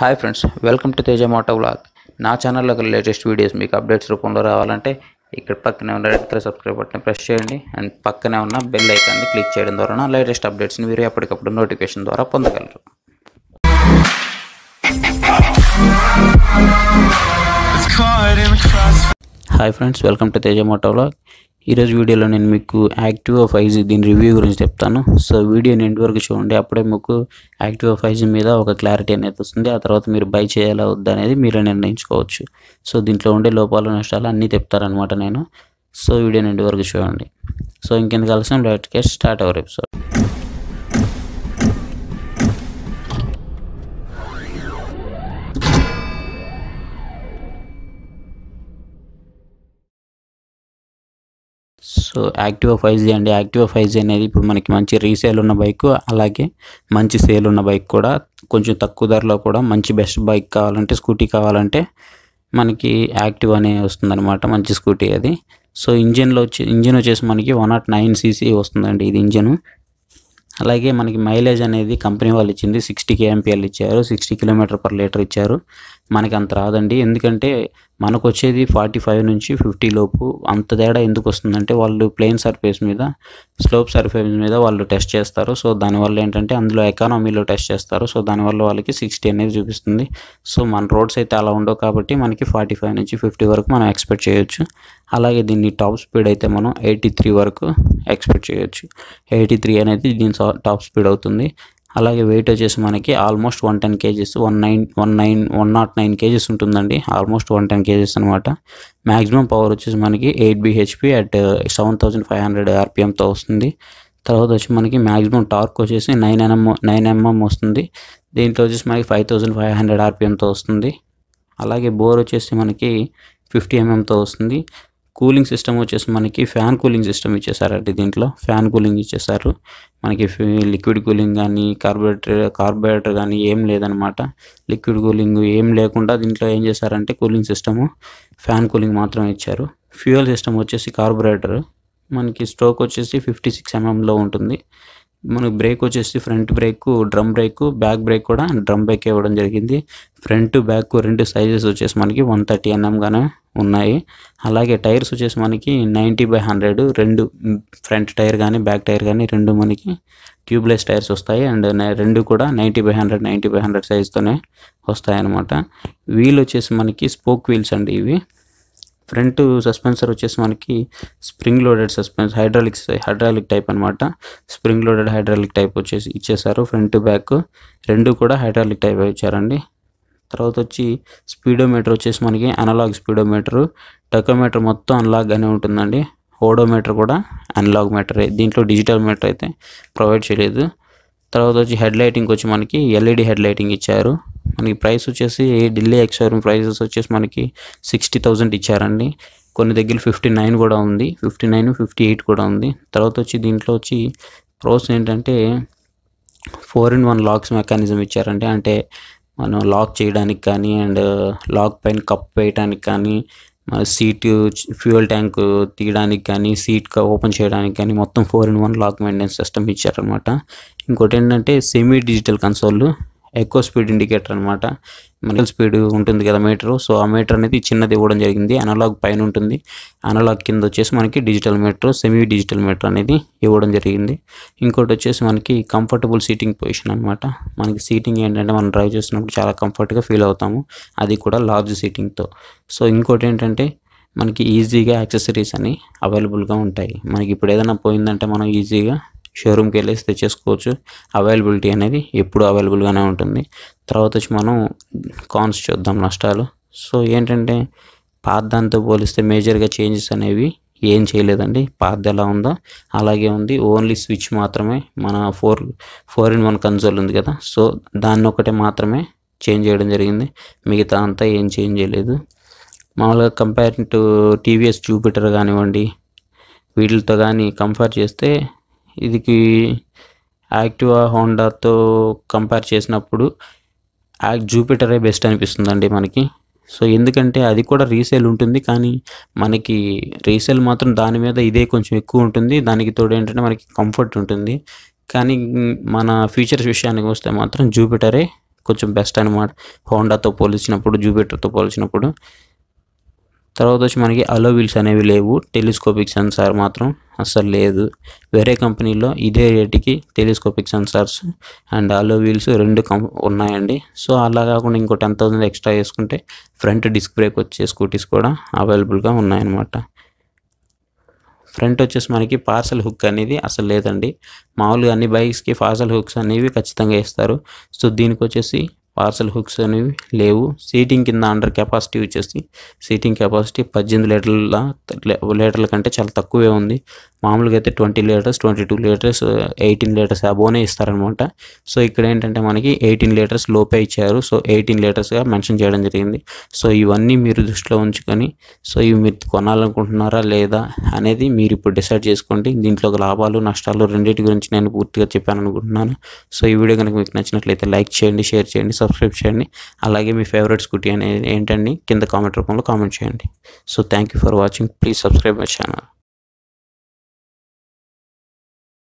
Hi friends welcome to Teja moto vlog. నా ఛానల్లో latest videos మీకు అప్డేట్స్ రూపంలో రావాలంటే ఇక్కడ పక్కనే ఉన్న red colour subscribe button press చేయండి. అండ్ పక్కనే ఉన్న బెల్ ఐకాన్ని క్లిక్ చేయడం ద్వారా లేటెస్ట్ అప్డేట్స్ని మీరు ఎప్పటికప్పుడు నోటిఫికేషన్ ద్వారా పొందగలరు. Hi friends welcome to Teja moto vlog. ఈరోజు వీడియోలో నేను మీకు యాక్టివా ఫైవ్ జీ దీని రివ్యూ గురించి చెప్తాను. సో వీడియో ఎండ్ వరకు చూడండి అప్పుడే మీకు యాక్టివా ఫైవ్ జీ మీద ఒక క్లారిటీ అనేది వస్తుంది. ఆ తర్వాత మీరు బై చేయాలా వద్దా అనేది మీరే నిర్ణయించుకోవచ్చు. సో దీంట్లో ఉండే లోపాలు నష్టాలు అన్నీ చెప్తారనమాట నేను. సో వీడియో ఎండ్ వరకు చూడండి. సో ఇంకెందుకు కలిసి let's kick start our episode. So Activa five G అండి. యాక్టివా ఫైవ్ జీ అనేది ఇప్పుడు మనకి మంచి రీసేల్ ఉన్న బైక్ అలాగే మంచి సేల్ ఉన్న బైక్ కూడా కొంచెం తక్కువ ధరలో కూడా మంచి బెస్ట్ బైక్ కావాలంటే స్కూటీ కావాలంటే మనకి యాక్టివ్ అనే వస్తుందన్నమాట మంచి స్కూటీ అది. సో ఇంజిన్లో వచ్చి ఇంజిన్ వచ్చేసి మనకి వన్ నాట్ నైన్ సీసీ వస్తుందండి ఇది ఇంజిన్. అలాగే మనకి మైలేజ్ అనేది కంపెనీ వాళ్ళు ఇచ్చింది సిక్స్టీ కేఎంపీఎల్ ఇచ్చారు సిక్స్టీ కిలోమీటర్ పర్ లీటర్ ఇచ్చారు. మనకి అంత రాదండి. ఎందుకంటే మనకు వచ్చేది ఫార్టీ ఫైవ్ నుంచి ఫిఫ్టీ లోపు అంత తేడా ఎందుకు వస్తుందంటే వాళ్ళు ప్లెయిన్ సర్ఫేస్ మీద స్లోప్ సర్ఫేస్ మీద వాళ్ళు టెస్ట్ చేస్తారు. సో దానివల్ల ఏంటంటే అందులో ఎకానమీలో టెస్ట్ చేస్తారు. సో దానివల్ల వాళ్ళకి సిక్స్టీ అనేది చూపిస్తుంది. సో మన రోడ్స్ అయితే అలా ఉండవు కాబట్టి మనకి ఫార్టీ ఫైవ్ నుంచి ఫిఫ్టీ వరకు మనం ఎక్స్పెక్ట్ చేయొచ్చు. అలాగే దీన్ని టాప్ స్పీడ్ అయితే మనం ఎయిటీ త్రీ వరకు ఎక్స్పెక్ట్ చేయొచ్చు. ఎయిటీ త్రీ అనేది దీని టాప్ స్పీడ్ అవుతుంది. అలాగే వెయిట్ వచ్చేసి మనకి almost one ten kgs one nine one nine one nought nine kgs ఉంటుందండి. ఆల్మోస్ట్ వన్ టెన్ కేజీస్ అనమాట మ్యాక్సిమం పవర్ వచ్చేసి మనకి eight BHP at seven thousand five hundred ఆర్పిఎంతో వస్తుంది. తర్వాత వచ్చి మనకి మ్యాక్సిమం టార్క్ వచ్చేసి నైన్ ఎంఎం నైన్ ఎంఎం వస్తుంది. దీంట్లో వచ్చేసి మనకి ఫైవ్ థౌజండ్ ఫైవ్ హండ్రెడ్ ఆర్పిఎంతో వస్తుంది. అలాగే బోర్ వచ్చేసి మనకి ఫిఫ్టీ ఎంఎంతో వస్తుంది. కూలింగ్ సిస్టమ్ వచ్చేసి మనకి ఫ్యాన్ కూలింగ్ సిస్టమ్ ఇచ్చేసారండి దీంట్లో. ఫ్యాన్ కూలింగ్ ఇచ్చేసారు. మనకి లిక్విడ్ కూలింగ్ కానీ కార్బోరేటర్ కార్బోరేటర్ కానీ ఏం లేదనమాట లిక్విడ్ కూలింగ్ ఏం లేకుండా దీంట్లో ఏం చేశారంటే కూలింగ్ సిస్టము ఫ్యాన్ కూలింగ్ మాత్రం ఇచ్చారు. ఫ్యూయల్ సిస్టమ్ వచ్చేసి కార్బోరేటర్ మనకి స్ట్రోక్ వచ్చేసి ఫిఫ్టీ సిక్స్ ఎంఎంలో ఉంటుంది. మనకి బ్రేక్ వచ్చేసి front brake drum brake back brake కూడా డ్రమ్ బ్రేక్ ఇవ్వడం జరిగింది. ఫ్రంట్ బ్యాక్ రెండు సైజెస్ వచ్చేసి మనకి వన్ థర్టీ ఎన్ఎంగానే ఉన్నాయి. అలాగే టైర్స్ వచ్చేసి మనకి నైంటీ బై హండ్రెడ్ రెండు ఫ్రంట్ టైర్ కానీ బ్యాక్ టైర్ కానీ రెండు మనకి ట్యూబ్లెస్ టైర్స్ వస్తాయి. అండ్ రెండు కూడా ninety by hundred ninety by hundred సైజ్తోనే వస్తాయి అన్నమాట వీల్ వచ్చేసి మనకి స్పోక్ వీల్స్ అండి ఇవి. ఫ్రంట్ సస్పెన్సర్ వచ్చేసి మనకి spring loaded suspension hydraulic hydraulic type అనమాట స్ప్రింగ్ లోడెడ్ హైడ్రాలిక్ టైప్ వచ్చేసి ఇచ్చేసారు. ఫ్రంట్ బ్యాక్ రెండు కూడా హైడ్రాలిక్ టైప్ ఇచ్చారండి. తర్వాత వచ్చి స్పీడోమీటర్ వచ్చేసి మనకి అనలాగ్ స్పీడోమీటర్. టకోమీటర్ మొత్తం అనలాగ్గానే ఉంటుందండి. ఓడోమీటర్ కూడా అనలాగ్ మీటరే. దీంట్లో డిజిటల్ మీటర్ అయితే ప్రొవైడ్ చేయలేదు. తర్వాత వచ్చి హెడ్ లైటింగ్ వచ్చి మనకి ఎల్ఈడి హెడ్ లైటింగ్ ఇచ్చారు. మనకి ప్రైస్ వచ్చేసి ఢిల్లీ ఎక్స్షోరూమ్ ప్రైసెస్ వచ్చేసి మనకి సిక్స్టీ థౌజండ్ ఇచ్చారండి. కొన్ని దగ్గర ఫిఫ్టీ నైన్ కూడా ఉంది. ఫిఫ్టీ నైన్ ఫిఫ్టీ ఎయిట్ కూడా ఉంది. తర్వాత వచ్చి దీంట్లో వచ్చి ప్రోస్ ఏంటంటే four in one locks mechanism ఇచ్చారంటే అంటే మనం లాక్ చేయడానికి కానీ అండ్ లాక్ పైన కప్ వేయడానికి కానీ మన సీట్ ఫ్యూయల్ ట్యాంక్ తీయడానికి కానీ సీట్ ఓపెన్ చేయడానికి కానీ మొత్తం four in one lock maintenance system ఇచ్చారనమాట ఇంకోటి ఏంటంటే సెమీ డిజిటల్ కన్సోల్ ఎక్కువ స్పీడ్ ఇండికేటర్ అనమాట మన స్పీడ్ ఉంటుంది కదా మీటర్. సో ఆ మీటర్ అనేది చిన్నది ఇవ్వడం జరిగింది. అనలాగ్ పైన ఉంటుంది. అనలాగ్ కింద వచ్చేసి మనకి digital meter semi digital meter అనేది ఇవ్వడం జరిగింది. ఇంకోటి వచ్చేసి మనకి కంఫర్టబుల్ సీటింగ్ పొజిషన్ అనమాట మనకి సీటింగ్ ఏంటంటే మనం డ్రైవ్ చేసినప్పుడు చాలా కంఫర్ట్గా ఫీల్ అవుతాము. అది కూడా లార్జ్ సీటింగ్తో సో ఇంకోటి ఏంటంటే మనకి ఈజీగా యాక్సెసరీస్ అని అవైలబుల్గా ఉంటాయి. మనకి ఇప్పుడు ఏదైనా పోయిందంటే మనం ఈజీగా షోరూమ్కి వెళ్ళేసి తెచ్చేసుకోవచ్చు. అవైలబిలిటీ అనేది ఎప్పుడు అవైలబుల్గానే ఉంటుంది. తర్వాత వచ్చి మనం కాన్స్ చూద్దాం నష్టాలు. సో ఏంటంటే పాత దాంతో పోలిస్తే మేజర్గా చేంజెస్ అనేవి ఏం చేయలేదండి. పాత ఎలా ఉందో అలాగే ఉంది. ఓన్లీ స్విచ్ మాత్రమే మన four four in one console ఉంది కదా. సో దాన్ని ఒకటే మాత్రమే చేంజ్ చేయడం జరిగింది. మిగతా అంతా ఏం చేంజ్ చేయలేదు. మామూలుగా కంపేర్ టు టీవీఎస్ జూపిటర్ కానివ్వండి వీటితో కానీ కంపేర్ చేస్తే ఇదికి యాక్టివా హోండాతో కంపేర్ చేసినప్పుడు జూపిటరే బెస్ట్ అనిపిస్తుందండి మనకి. సో ఎందుకంటే అది కూడా రీసేల్ ఉంటుంది. కానీ మనకి రీసేల్ మాత్రం దాని మీద ఇదే కొంచెం ఎక్కువ ఉంటుంది. దానికి తోడు ఏంటంటే మనకి కంఫర్ట్ ఉంటుంది. కానీ మన ఫీచర్స్ విషయానికి వస్తే మాత్రం జూపిటరే కొంచెం బెస్ట్ అనమాట హోండాతో పోల్చినప్పుడు జూపిటర్తో పోల్చినప్పుడు. తర్వాత వచ్చి మనకి అలోవిల్స్ అనేవి లేవు. టెలిస్కోపిక్ సెన్సార్ మాత్రం అస్సలు లేదు. వేరే కంపెనీలో ఇదే రేటుకి telescopic sensors and alloy wheels రెండు కం ఉన్నాయండి. సో అలా కాకుండా ఇంకో టెన్ థౌసండ్ ఎక్స్ట్రా వేసుకుంటే ఫ్రంట్ డిస్క్ బ్రేక్ వచ్చే స్కూటీస్ కూడా అవైలబుల్గా ఉన్నాయన్నమాట. ఫ్రంట్ వచ్చేసి మనకి పార్సల్ హుక్ అనేది అసలు లేదండి. మామూలుగా అన్ని బైక్స్కి పార్సల్ హుక్స్ అనేవి ఖచ్చితంగా ఇస్తారు సో దీనికి వచ్చేసి పార్సల్ హుక్స్ అనేవి లేవు. సీటింగ్ కింద అండర్ కెపాసిటీ వచ్చేసి సీటింగ్ కెపాసిటీ పద్దెనిమిది లీటర్ల లీటర్ల కంటే చాలా తక్కువే ఉంది. మామూలుగా అయితే twenty litres twenty two litres eighteen litres అబోనే ఇస్తారనమాట సో ఇక్కడ ఏంటంటే మనకి ఎయిటీన్ లీటర్స్ లోపే ఇచ్చారు. సో ఎయిటీన్ లీటర్స్గా మెన్షన్ చేయడం జరిగింది. సో ఇవన్నీ మీరు దృష్టిలో ఉంచుకొని సో ఇవి మీరు కొనాలనుకుంటున్నారా లేదా అనేది మీరు ఇప్పుడు డిసైడ్ చేసుకోండి. దీంట్లో లాభాలు నష్టాలు రెండింటి గురించి నేను పూర్తిగా చెప్పాను అనుకుంటున్నాను సో ఈ వీడియో కనుక మీకు నచ్చినట్లయితే లైక్ చేయండి షేర్ చేయండి సబ్స్క్రైబ్ చేయండి. అలాగే మీ ఫేవరెట్ స్కూటీ అనేది ఏంటండి? కింద కామెంట్ రూపంలో కామెంట్ చేయండి. So thank you for watching. Please subscribe my channel.